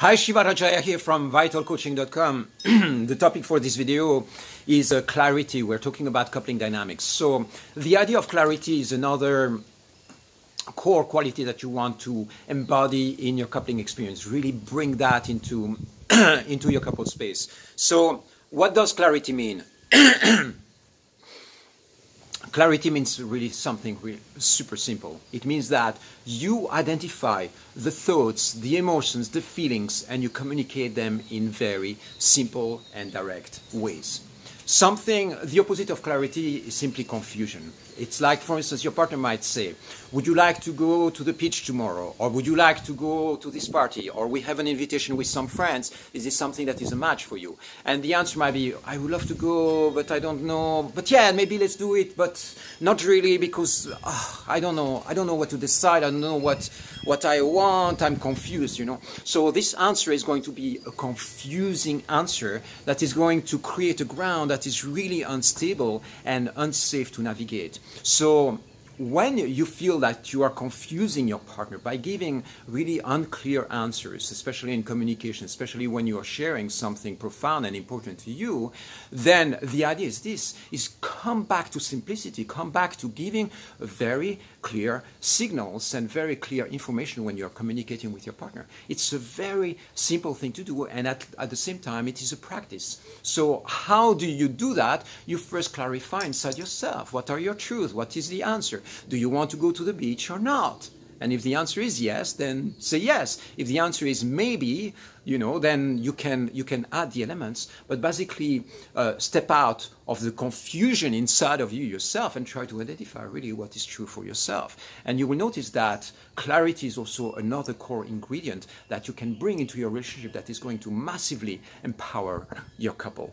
Hi, Shiva Rajaya here from vitalcoaching.com. the topic for this video is uh, clarity. We're talking about coupling dynamics. So, the idea of clarity is another core quality that you want to embody in your coupling experience. Really bring that into, into your couple space. So, what does clarity mean? Clarity means really something really super simple. It means that you identify the thoughts, the emotions, the feelings, and you communicate them in very simple and direct ways. Something, the opposite of clarity is simply confusion. It's like, for instance, your partner might say, Would you like to go to the beach tomorrow? Or would you like to go to this party? Or we have an invitation with some friends. Is this something that is a match for you? And the answer might be, I would love to go, but I don't know. But yeah, maybe let's do it, but not really because uh, I don't know. I don't know what to decide. I don't know what, what I want. I'm confused, you know. So this answer is going to be a confusing answer that is going to create a ground that is really unstable and unsafe to navigate. So when you feel that you are confusing your partner by giving really unclear answers, especially in communication, especially when you are sharing something profound and important to you, then the idea is this, is come back to simplicity, come back to giving very clear signals and very clear information when you're communicating with your partner. It's a very simple thing to do and at, at the same time it is a practice. So how do you do that? You first clarify inside yourself, what are your truths? What is the answer? Do you want to go to the beach or not? And if the answer is yes, then say yes. If the answer is maybe, you know, then you can you can add the elements, but basically uh, step out of the confusion inside of you yourself and try to identify really what is true for yourself. And you will notice that clarity is also another core ingredient that you can bring into your relationship that is going to massively empower your couple.